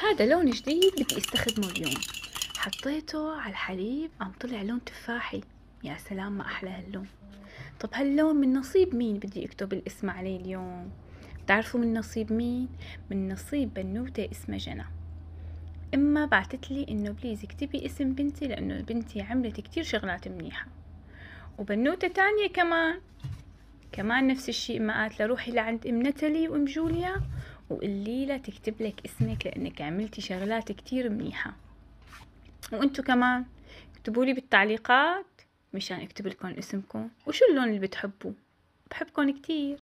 هذا لون جديد بدي أستخدمه اليوم. حطيته على الحليب قام طلع لون تفاحي. يا سلام ما أحلى هاللون. طب هاللون من نصيب مين بدي أكتب الاسم عليه اليوم؟ بتعرفوا من نصيب مين؟ من نصيب بنوتة اسمها جنى. إما بعتت لي إنه بليز اكتبي اسم بنتي لأنه بنتي عملت كتير شغلات منيحة. وبنوتة تانية كمان. كمان نفس الشيء ما قالت لروحي لعند إم نتالي وإم جوليا. وقولي لها تكتب لك اسمك لأنك عملتي شغلات كتير منيحة. وانتو كمان اكتبوا لي بالتعليقات مشان أكتب لكم اسمكم. وشو اللون اللي بتحبوه بحبكم كتير.